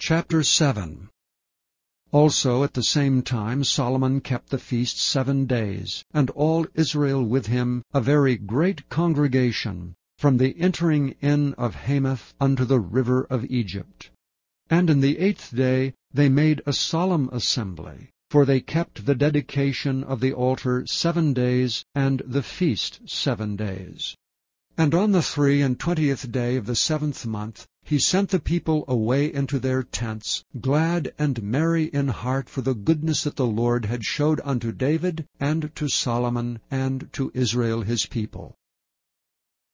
Chapter 7 Also at the same time Solomon kept the feast seven days, and all Israel with him, a very great congregation, from the entering in of Hamath unto the river of Egypt. And in the eighth day they made a solemn assembly, for they kept the dedication of the altar seven days, and the feast seven days. And on the three and twentieth day of the seventh month he sent the people away into their tents, glad and merry in heart for the goodness that the Lord had showed unto David, and to Solomon, and to Israel his people.